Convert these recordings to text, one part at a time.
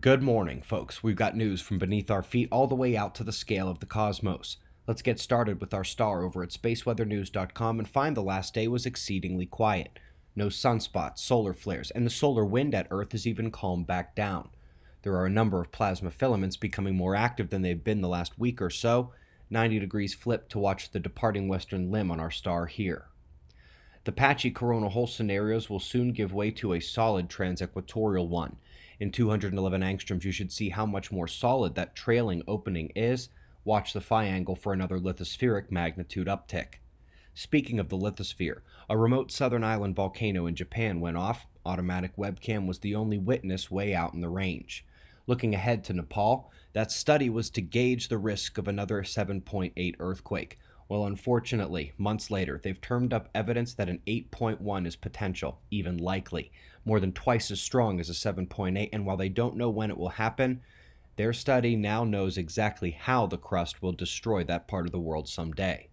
Good morning, folks. We've got news from beneath our feet all the way out to the scale of the cosmos. Let's get started with our star over at spaceweathernews.com and find the last day was exceedingly quiet. No sunspots, solar flares, and the solar wind at Earth is even calmed back down. There are a number of plasma filaments becoming more active than they've been the last week or so. 90 degrees flip to watch the departing western limb on our star here. The patchy coronal hole scenarios will soon give way to a solid transequatorial one. In 211 angstroms, you should see how much more solid that trailing opening is. Watch the phi angle for another lithospheric magnitude uptick. Speaking of the lithosphere, a remote southern island volcano in Japan went off. Automatic webcam was the only witness way out in the range. Looking ahead to Nepal, that study was to gauge the risk of another 7.8 earthquake. Well, unfortunately, months later, they've turned up evidence that an 8.1 is potential, even likely, more than twice as strong as a 7.8. And while they don't know when it will happen, their study now knows exactly how the crust will destroy that part of the world someday.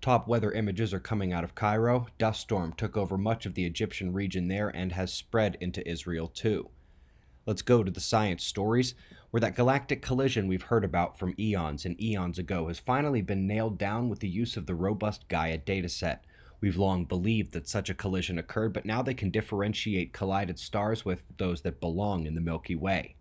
Top weather images are coming out of Cairo. Dust storm took over much of the Egyptian region there and has spread into Israel too. Let's go to the science stories, where that galactic collision we've heard about from eons and eons ago has finally been nailed down with the use of the robust Gaia dataset. We've long believed that such a collision occurred, but now they can differentiate collided stars with those that belong in the Milky Way.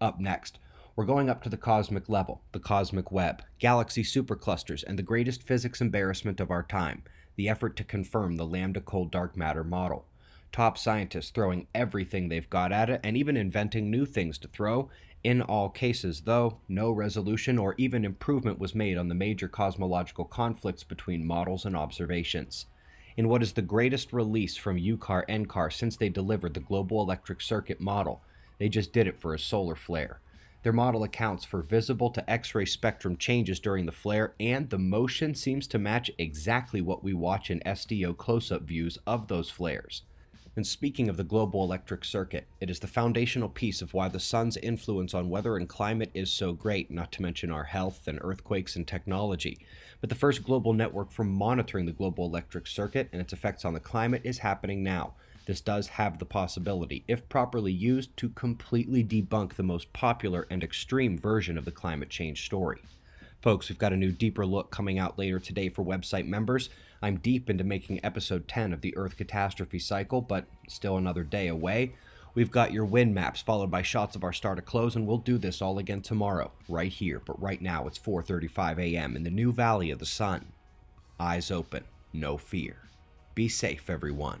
Up next, we're going up to the cosmic level, the cosmic web, galaxy superclusters, and the greatest physics embarrassment of our time the effort to confirm the lambda cold dark matter model top scientists throwing everything they've got at it and even inventing new things to throw. In all cases, though, no resolution or even improvement was made on the major cosmological conflicts between models and observations. In what is the greatest release from UCAR NCAR since they delivered the global electric circuit model, they just did it for a solar flare. Their model accounts for visible to X ray spectrum changes during the flare, and the motion seems to match exactly what we watch in SDO close up views of those flares. And speaking of the global electric circuit, it is the foundational piece of why the sun's influence on weather and climate is so great, not to mention our health and earthquakes and technology. But the first global network for monitoring the global electric circuit and its effects on the climate is happening now. This does have the possibility, if properly used, to completely debunk the most popular and extreme version of the climate change story. Folks, we've got a new deeper look coming out later today for website members. I'm deep into making episode 10 of the Earth catastrophe cycle, but still another day away. We've got your wind maps followed by shots of our star to close, and we'll do this all again tomorrow, right here. But right now it's 4:35 a.m. in the new Valley of the Sun. Eyes open, no fear. Be safe, everyone.